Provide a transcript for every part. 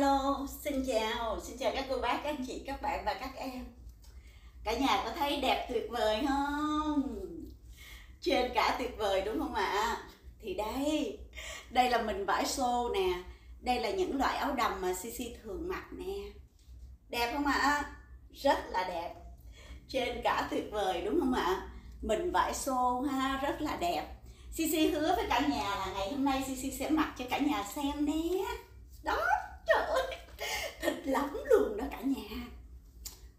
Alo, xin chào, xin chào các cô bác, các anh chị, các bạn và các em Cả nhà có thấy đẹp tuyệt vời không? Trên cả tuyệt vời đúng không ạ? Thì đây, đây là mình vải xô nè Đây là những loại áo đầm mà Sisi thường mặc nè Đẹp không ạ? Rất là đẹp Trên cả tuyệt vời đúng không ạ? Mình vải xô ha, rất là đẹp Sisi hứa với cả nhà là ngày hôm nay Sisi sẽ mặc cho cả nhà xem nhé đó trời ơi thích lắm luôn đó cả nhà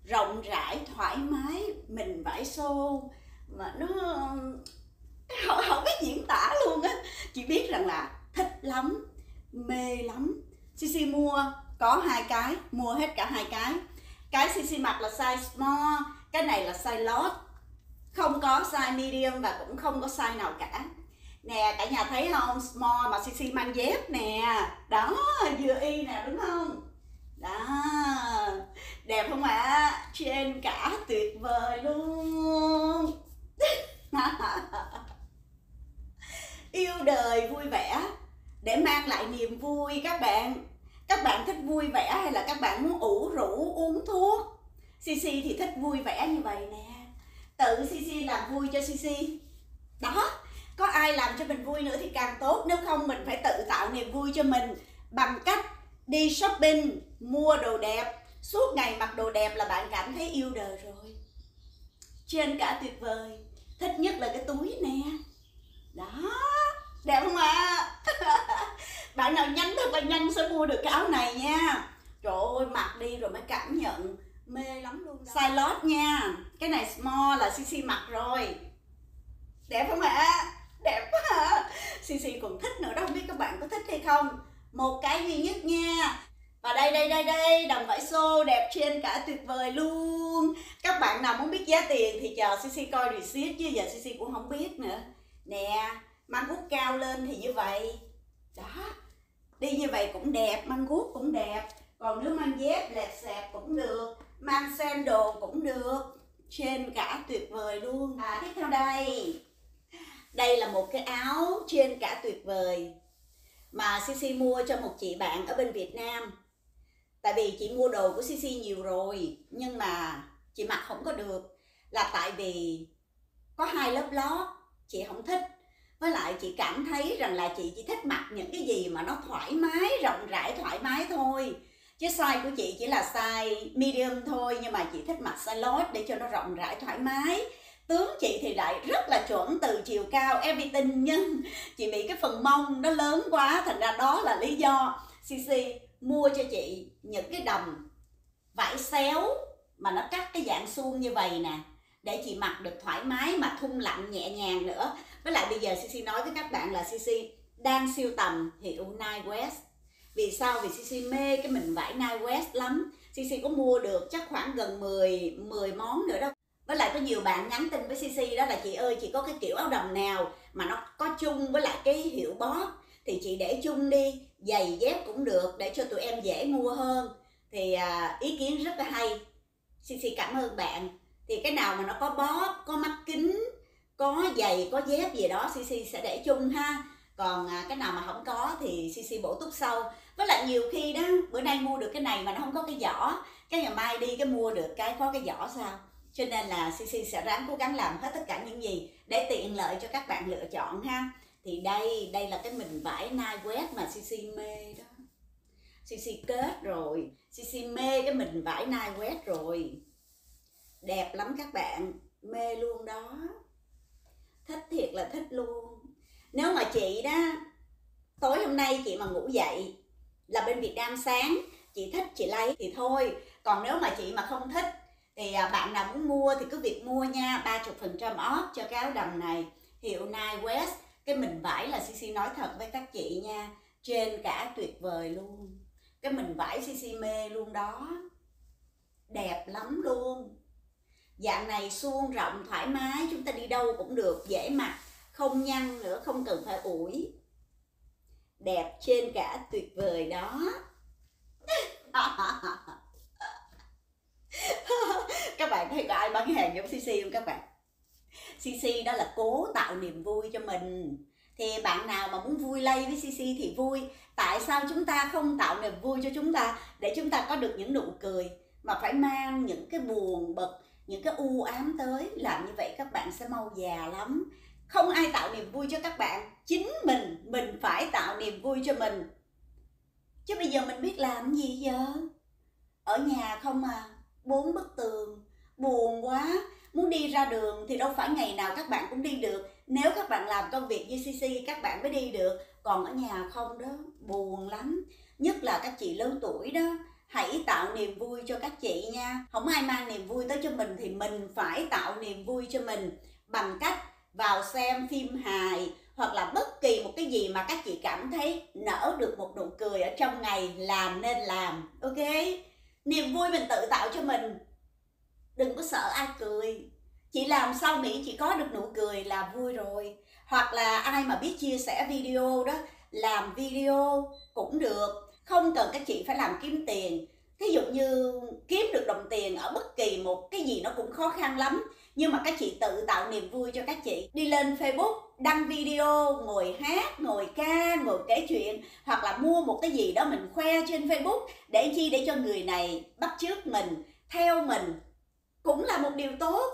rộng rãi thoải mái mình vải xô mà nó không, không biết diễn tả luôn á chỉ biết rằng là thích lắm mê lắm Sisi mua có hai cái, mua hết cả hai cái. Cái CC mặt là size small, cái này là size large không có size medium và cũng không có size nào cả. Nè, cả nhà thấy không? Small mà cc mang dép nè. Đó vừa y nè, đúng không? Đó. Đẹp không ạ? À? trên cả tuyệt vời luôn. Yêu đời vui vẻ. Để mang lại niềm vui các bạn các bạn thích vui vẻ hay là các bạn muốn ủ rũ, uống thuốc? Cc thì thích vui vẻ như vậy nè. Tự cc làm vui cho cc đó, có ai làm cho mình vui nữa thì càng tốt. Nếu không, mình phải tự tạo niềm vui cho mình bằng cách đi shopping, mua đồ đẹp. Suốt ngày mặc đồ đẹp là bạn cảm thấy yêu đời rồi. Trên cả tuyệt vời, thích nhất là cái túi nè. Đó, đẹp không ạ? à? Bạn nào nhanh thật là nhanh sẽ mua được cái áo này nha. Trời ơi mặc đi rồi mới cảm nhận. Mê lắm luôn đó. size lót nha. Cái này small là cc mặc rồi. Đẹp không ạ? Đẹp quá hả Sisi còn thích nữa đó không biết các bạn có thích hay không. Một cái duy nhất nha. Và đây đây đây đây đầm vải xô đẹp trên cả tuyệt vời luôn. Các bạn nào muốn biết giá tiền thì chờ Sisi coi receipt chứ giờ Sisi cũng không biết nữa. Nè mang guốc cao lên thì như vậy đó. Đi như vậy cũng đẹp mang guốc cũng đẹp. Còn nếu mang dép lẹp xẹp cũng được mang sandal cũng được. Trên cả tuyệt vời luôn. À tiếp theo đây. Đây là một cái áo trên cả tuyệt vời mà Sisi mua cho một chị bạn ở bên Việt Nam. Tại vì chị mua đồ của Sisi nhiều rồi, nhưng mà chị mặc không có được. Là tại vì có hai lớp lót, chị không thích với lại chị cảm thấy rằng là chị chỉ thích mặc những cái gì mà nó thoải mái, rộng rãi, thoải mái thôi. Chứ size của chị chỉ là size medium thôi, nhưng mà chị thích mặc size large để cho nó rộng rãi, thoải mái. Tướng chị thì lại rất là chuẩn từ chiều cao, everything, nhưng chị bị cái phần mông nó lớn quá, thành ra đó là lý do. Cc mua cho chị những cái đầm vải xéo mà nó cắt cái dạng suông như vậy nè để chị mặc được thoải mái mà thun lạnh nhẹ nhàng nữa. Với lại bây giờ cc nói với các bạn là cc đang siêu tầm hiệu Nine West. Vì sao? Vì cc mê cái mình vải Nine West lắm. Cc có mua được chắc khoảng gần 10 10 món nữa đó. Với lại có nhiều bạn nhắn tin với CC đó là, chị ơi, chị có cái kiểu áo đầm nào mà nó có chung với lại cái hiệu bó thì chị để chung đi, giày dép cũng được để cho tụi em dễ mua hơn. Thì à, ý kiến rất là hay. CC cảm ơn bạn thì cái nào mà nó có bó có mắt kính có giày có dép gì đó CC sẽ để chung ha. Còn à, cái nào mà không có thì CC bổ túc sau. Với lại nhiều khi đó bữa nay mua được cái này mà nó không có cái giỏ cái ngày mai đi cái mua được cái có cái giỏ sao? Cho nên là CC sẽ ráng cố gắng làm hết tất cả những gì để tiện lợi cho các bạn lựa chọn ha. Thì đây đây là cái mình vải nai quét mà CC mê đó. CC kết rồi CC mê cái mình vải nai quét rồi đẹp lắm các bạn. Mê luôn đó. Thích thiệt là thích luôn. Nếu mà chị đó, tối hôm nay chị mà ngủ dậy là bên Việt Nam sáng, chị thích chị lấy thì thôi. Còn nếu mà chị mà không thích thì à, bạn nào muốn mua thì cứ việc mua nha. 30% off cho cái áo đầm này. Hiệu Nine West, cái mình vải là CC nói thật với các chị nha, trên cả tuyệt vời luôn. Cái mình vải CC mê luôn đó. Đẹp lắm luôn dạng này suông rộng thoải mái, chúng ta đi đâu cũng được, dễ mặc, không nhăn nữa, không cần phải ủi. Đẹp trên cả tuyệt vời đó. Các bạn thấy có ai bán hàng giống CC không các bạn? CC đó là cố tạo niềm vui cho mình. Thì bạn nào mà muốn vui lây với CC thì vui. Tại tại sao chúng ta không tạo niềm vui cho chúng ta? Để chúng ta có được những nụ cười mà phải mang những cái buồn bực những cái u ám tới làm như vậy các bạn sẽ mau già lắm. Không ai tạo niềm vui cho các bạn. Chính mình mình phải tạo niềm vui cho mình. Chứ bây giờ mình biết làm gì giờ? Ở nhà không à bốn bức tường, buồn quá. Muốn đi ra đường thì đâu phải ngày nào các bạn cũng đi được. Nếu các bạn làm công việc như CC các bạn mới đi được. Còn ở nhà không đó, buồn lắm. Nhất là các chị lớn tuổi đó hãy tạo niềm vui cho các chị nha. Không ai mang niềm vui tới cho mình thì mình phải tạo niềm vui cho mình bằng cách vào xem phim hài hoặc là bất kỳ một cái gì mà các chị cảm thấy nở được một nụ cười ở trong ngày làm nên làm, ok? Niềm vui mình tự tạo cho mình. Đừng có sợ ai cười. Chị làm sau mỹ chị có được nụ cười là vui rồi. Hoặc là ai mà biết chia sẻ video đó, làm video cũng được không cần các chị phải làm kiếm tiền. Thí dụ như kiếm được đồng tiền ở bất kỳ một cái gì nó cũng khó khăn lắm. Nhưng mà các chị tự tạo niềm vui cho các chị. Đi lên facebook, đăng video, ngồi hát, ngồi ca, ngồi kể chuyện, hoặc là mua một cái gì đó mình khoe trên facebook để chi để cho người này bắt chước mình, theo mình. Cũng là một điều tốt.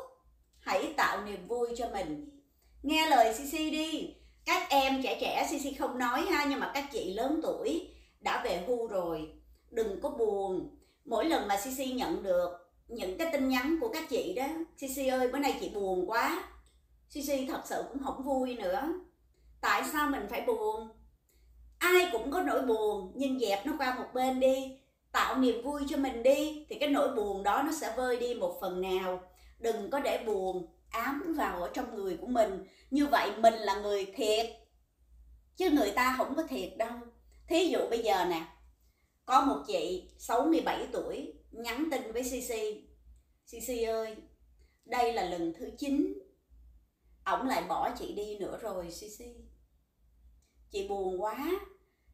Hãy tạo niềm vui cho mình. Nghe lời cc đi. Các em trẻ trẻ cc không nói ha, nhưng mà các chị lớn tuổi đã về hưu rồi. Đừng có buồn. Mỗi lần mà cc nhận được những cái tin nhắn của các chị đó cc ơi, bữa nay chị buồn quá. Cc thật sự cũng không vui nữa. Tại sao mình phải buồn? Ai cũng có nỗi buồn, nhưng dẹp nó qua một bên đi. Tạo niềm vui cho mình đi, thì cái nỗi buồn đó nó sẽ vơi đi một phần nào. Đừng có để buồn ám vào ở trong người của mình. Như vậy mình là người thiệt, chứ người ta không có thiệt đâu thí dụ bây giờ nè, có một chị 67 tuổi, nhắn tin với CC CC ơi, đây là lần thứ 9 ổng lại bỏ chị đi nữa rồi CC chị buồn quá,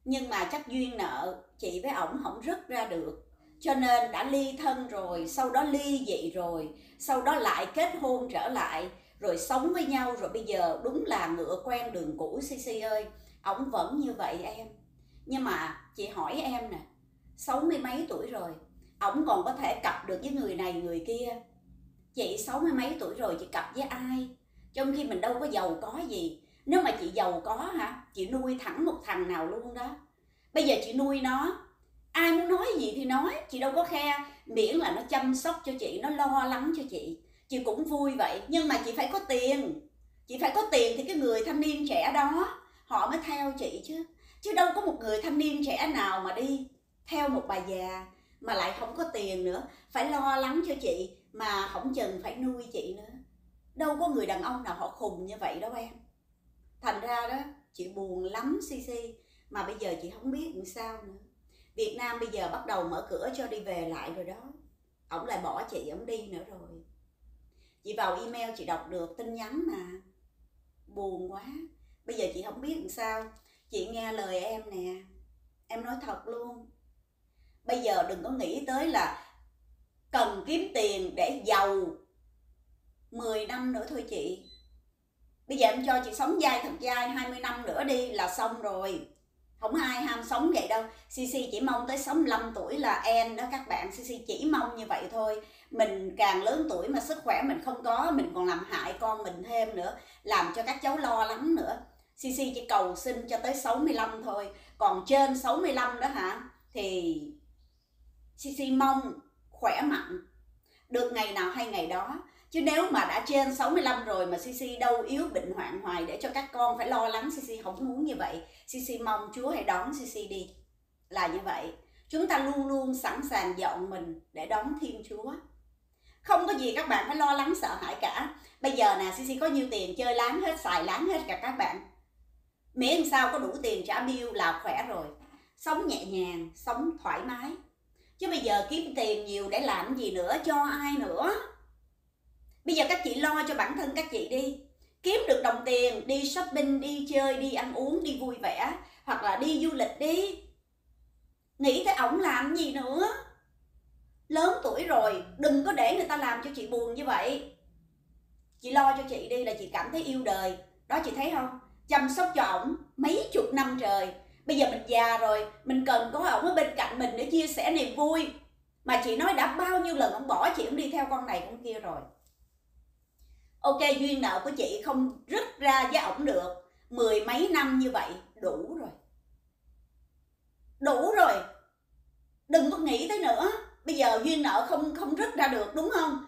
nhưng mà chắc duyên nợ chị với ổng không rứt ra được, cho nên đã ly thân rồi, sau đó ly dị rồi, sau đó lại kết hôn trở lại, rồi sống với nhau, rồi bây giờ đúng là ngựa quen đường cũ cc ơi. Ổng vẫn như vậy em nhưng mà chị hỏi em nè, sáu mươi mấy tuổi rồi, ổng còn có thể cặp được với người này người kia. Chị sáu mươi mấy tuổi rồi, chị cặp với ai? Trong khi mình đâu có giàu có gì. Nếu mà chị giàu có hả, chị nuôi thẳng một thằng nào luôn đó. Bây giờ chị nuôi nó, ai muốn nói gì thì nói, chị đâu có khe miễn là nó chăm sóc cho chị, nó lo lắng cho chị. Chị cũng vui vậy, nhưng mà chị phải có tiền. Chị phải có tiền thì cái người thanh niên trẻ đó, họ mới theo chị chứ chứ đâu có một người thanh niên trẻ nào mà đi theo một bà già mà lại không có tiền nữa. Phải lo lắng cho chị mà không chừng phải nuôi chị nữa. Đâu có người đàn ông nào họ khùng như vậy đâu em. Thành ra đó chị buồn lắm cc mà bây giờ chị không biết làm sao nữa. Việt Nam bây giờ bắt đầu mở cửa cho đi về lại rồi đó. Ổng lại bỏ chị, ổng đi nữa rồi. Chị vào email chị đọc được tin nhắn mà. Buồn quá. Bây giờ chị không biết làm sao. Chị nghe lời em nè. Em nói thật luôn. Bây giờ đừng có nghĩ tới là Cần kiếm tiền để giàu 10 năm nữa thôi chị. Bây giờ em cho chị sống dai thật dai 20 năm nữa đi là xong rồi. Không ai ham sống vậy đâu. CC chỉ mong tới 65 tuổi là em đó các bạn. CC chỉ mong như vậy thôi. Mình càng lớn tuổi mà sức khỏe mình không có, mình còn làm hại con mình thêm nữa, làm cho các cháu lo lắng nữa. CC chỉ cầu xin cho tới 65 thôi. Còn trên 65 đó hả? Thì CC mong khỏe mạnh được ngày nào hay ngày đó. Chứ nếu mà đã trên 65 rồi mà CC đâu yếu bệnh hoạn hoài để cho các con phải lo lắng CC không muốn như vậy. CC mong Chúa hãy đón CC đi. Là như vậy. Chúng ta luôn luôn sẵn sàng dọn mình để đón Thiên Chúa. Không có gì các bạn phải lo lắng sợ hãi cả. Bây giờ nè CC có nhiêu tiền chơi láng hết, xài láng hết cả các bạn miễn sao có đủ tiền trả bill là khỏe rồi. Sống nhẹ nhàng, sống thoải mái. Chứ bây giờ kiếm tiền nhiều để làm gì nữa, cho ai nữa? Bây giờ các chị lo cho bản thân các chị đi. Kiếm được đồng tiền, đi shopping, đi chơi, đi ăn uống, đi vui vẻ, hoặc là đi du lịch đi. Nghĩ tới ổng làm gì nữa? Lớn tuổi rồi, đừng có để người ta làm cho chị buồn như vậy. Chị lo cho chị đi là chị cảm thấy yêu đời. Đó chị thấy không? Chăm sóc cho ổng mấy chục năm trời. Bây giờ mình già rồi, mình cần có ổng ở bên cạnh mình để chia sẻ niềm vui. Mà chị nói đã bao nhiêu lần ông bỏ chị cũng đi theo con này, con kia rồi. Ok, duyên nợ của chị không rứt ra với ổng được. Mười mấy năm như vậy, đủ rồi. Đủ rồi. Đừng có nghĩ tới nữa. Bây giờ duyên nợ không không rứt ra được, đúng không?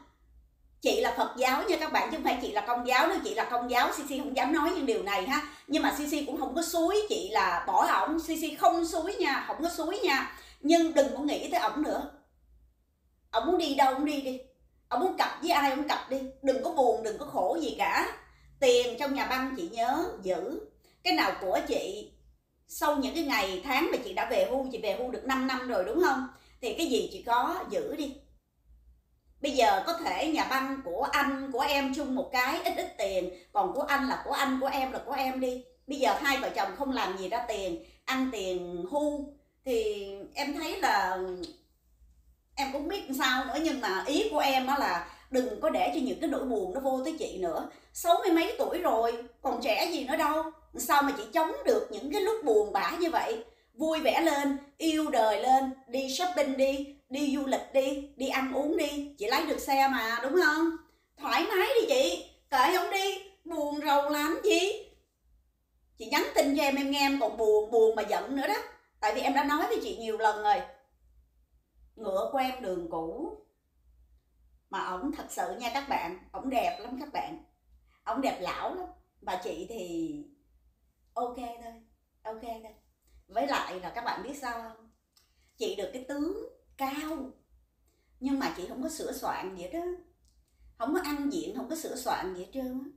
Chị là phật giáo nha các bạn, chứ không phải chị là công giáo nếu chị là công giáo cc không dám nói những điều này ha. Nhưng mà cc cũng không có suối, chị là bỏ ổng. Cc không suối nha, không có suối nha. Nhưng đừng có nghĩ tới ổng nữa. Ổng muốn đi đâu ổng đi đi. Ổng muốn cặp với ai ổng cặp đi. Đừng có buồn, đừng có khổ gì cả. Tiền trong nhà băng, chị nhớ, giữ. Cái nào của chị, sau những cái ngày tháng mà chị đã về hưu, chị về hưu được 5 năm rồi đúng không? Thì cái gì chị có, giữ đi bây giờ có thể nhà băng của anh, của em chung một cái, ít ít tiền. Còn của anh là của anh, của em là của em đi. Bây giờ hai vợ chồng không làm gì ra tiền, ăn tiền hưu. Thì em thấy là em cũng biết sao nữa, nhưng mà ý của em á là đừng có để cho những cái nỗi buồn nó vô tới chị nữa. Sáu mươi mấy tuổi rồi, còn trẻ gì nữa đâu. Sao mà chị chống được những cái lúc buồn bã như vậy? Vui vẻ lên, yêu đời lên, đi shopping đi đi du lịch đi đi ăn uống đi, chị lấy được xe mà, đúng không? Thoải mái đi chị, kệ không đi, buồn rầu làm gì? Chị nhắn tin cho em em nghe em còn buồn buồn mà giận nữa đó. Tại vì em đã nói với chị nhiều lần rồi. Ngựa quen đường cũ. Mà ổng thật sự nha các bạn, ổng đẹp lắm các bạn. Ổng đẹp lão lắm. Và chị thì ok thôi ok thôi. Với lại là các bạn biết sao không? Chị được cái tướng cao. Nhưng mà chị không có sửa soạn gì hết đó không có ăn diện, không có sửa soạn gì hết trơn á.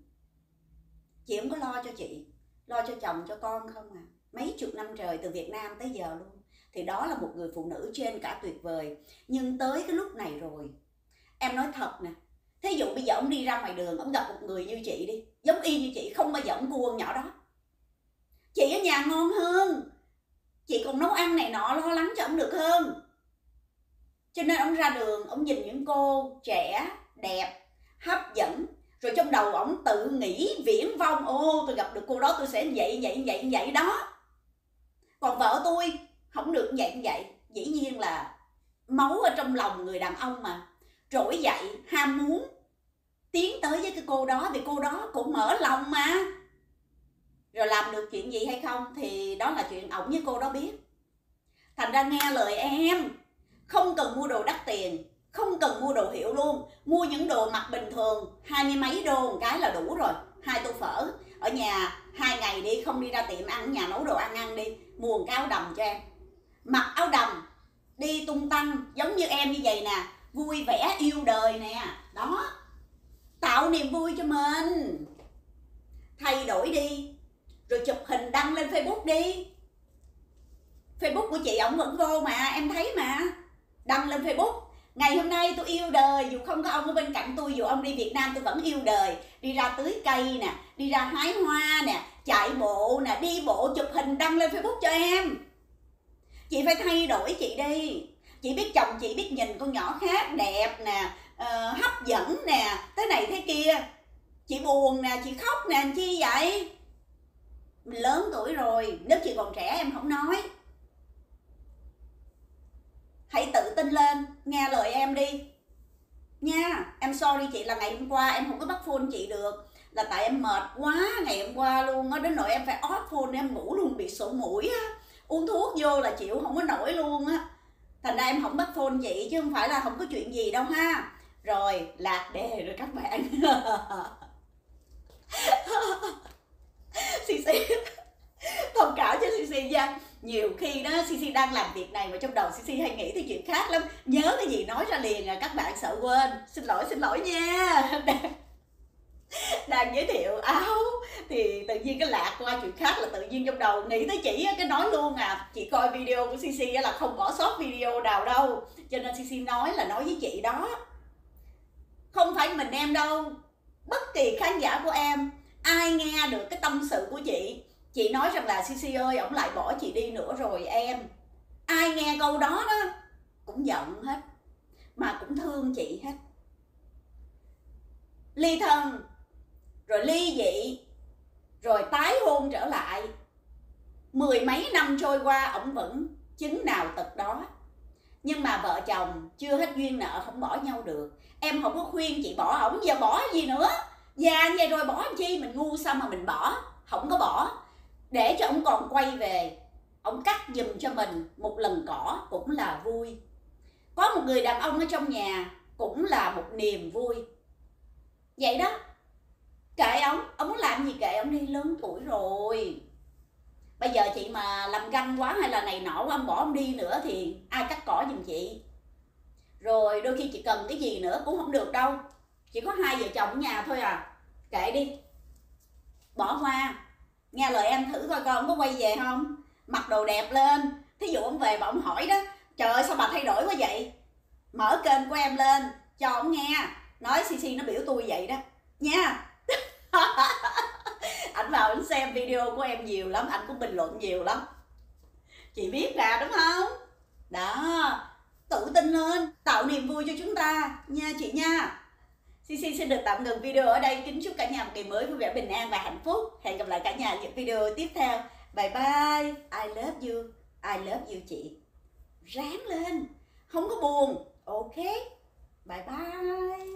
Chị không có lo cho chị, lo cho chồng, cho con không à. Mấy chục năm trời, từ Việt Nam tới giờ luôn. Thì đó là một người phụ nữ trên cả tuyệt vời. Nhưng tới cái lúc này rồi, em nói thật nè. Thí dụ bây giờ ông đi ra ngoài đường, ông gặp một người như chị đi, giống y như chị, không bao giờ ông cua con nhỏ đó. Chị ở nhà ngon hơn. Chị còn nấu ăn này nọ, lo lắng cho ông được hơn cho nên ông ra đường, ông nhìn những cô trẻ, đẹp, hấp dẫn. Rồi trong đầu ông tự nghĩ viễn vông, ô, tôi gặp được cô đó, tôi sẽ vậy vậy vậy vậy đó. Còn vợ tôi không được vậy vậy. Dĩ nhiên là máu ở trong lòng người đàn ông mà. Trỗi dậy, ham muốn tiến tới với cái cô đó, vì cô đó cũng mở lòng mà. Rồi làm được chuyện gì hay không thì đó là chuyện ổng với cô đó biết. Thành ra nghe lời em không cần mua đồ đắt tiền, không cần mua đồ hiệu luôn. Mua những đồ mặc bình thường, hai mươi mấy đô một cái là đủ rồi. Hai tô phở. Ở nhà, hai ngày đi, không đi ra tiệm ăn, nhà nấu đồ ăn ăn đi. Mua một cái áo đầm cho em. Mặc áo đầm, đi tung tăng, giống như em như vậy nè. Vui vẻ, yêu đời nè. Đó. Tạo niềm vui cho mình. Thay đổi đi. Rồi chụp hình đăng lên facebook đi. Facebook của chị ổng vẫn vô mà, em thấy mà đăng lên facebook. Ngày hôm nay tôi yêu đời dù không có ông ở bên cạnh tôi dù ông đi việt nam tôi vẫn yêu đời. Đi ra tưới cây nè đi ra hái hoa nè chạy bộ nè đi bộ chụp hình đăng lên facebook cho em. Chị phải thay đổi chị đi. Chị biết chồng chị biết nhìn con nhỏ khác đẹp nè uh, hấp dẫn nè thế này thế kia. Chị buồn nè chị khóc nè chi vậy? Mình lớn tuổi rồi nếu chị còn trẻ em không nói hãy tự tin lên, nghe lời em đi. Nha, em sorry chị là ngày hôm qua em không có bắt phone chị được. Là tại em mệt quá, ngày hôm qua luôn á, đến nỗi em phải off phone em ngủ luôn, bị sổ mũi á. Uống thuốc vô là chịu, không có nổi luôn á. Thành ra em không bắt phone chị chứ không phải là không có chuyện gì đâu ha. Rồi, lạc đề rồi các bạn. Xì xì. Thông cảm cho xì xì nha nhiều khi đó Sisi đang làm việc này mà trong đầu Sisi hay nghĩ tới chuyện khác lắm. Nhớ cái gì nói ra liền à các bạn sợ quên. Xin lỗi xin lỗi nha. Đang, đang giới thiệu áo thì tự nhiên cái lạc qua chuyện khác là tự nhiên trong đầu nghĩ tới chị cái nói luôn à. Chị coi video của Sisi là không bỏ sót video nào đâu. Cho nên Sisi nói là nói với chị đó. Không phải mình em đâu. Bất kỳ khán giả của em ai nghe được cái tâm sự của chị chị nói rằng là CC ơi, ổng lại bỏ chị đi nữa rồi em. Ai nghe câu đó đó cũng giận hết, mà cũng thương chị hết. Ly thân, rồi ly dị, rồi tái hôn trở lại. Mười mấy năm trôi qua, ổng vẫn chứng nào tật đó. Nhưng mà vợ chồng chưa hết duyên nợ, không bỏ nhau được. Em không có khuyên chị bỏ ổng, giờ bỏ gì nữa? Già vậy rồi bỏ chi? Mình ngu sao mà mình bỏ? Không có bỏ để cho ông còn quay về, ông cắt giùm cho mình một lần cỏ cũng là vui. Có một người đàn ông ở trong nhà cũng là một niềm vui. Vậy đó, kệ ông ông muốn làm gì kệ ông đi, lớn tuổi rồi. Bây giờ chị mà làm găng quá hay là này nọ ông bỏ ông đi nữa thì ai cắt cỏ giùm chị? Rồi đôi khi chị cần cái gì nữa cũng không được đâu. Chỉ có hai vợ chồng ở nhà thôi à. Kệ đi. Bỏ qua nghe lời em thử coi coi ông có quay về không? Mặc đồ đẹp lên. Thí dụ ông về mà ông hỏi đó, trời ơi, sao bà thay đổi quá vậy? Mở kênh của em lên, cho ông nghe. Nói cc nó biểu tôi vậy đó. Nha. Ảnh vào ảnh xem video của em nhiều lắm anh cũng bình luận nhiều lắm. Chị biết ra đúng không? Đó. Tự tin lên, tạo niềm vui cho chúng ta. Nha chị nha. CC xin được tạm ngừng video ở đây. Kính chúc cả nhà một ngày mới, vui vẻ, bình an và hạnh phúc. Hẹn gặp lại cả nhà những video tiếp theo. Bye bye. I love you. I love you, chị. Ráng lên. Không có buồn. Ok. Bye bye.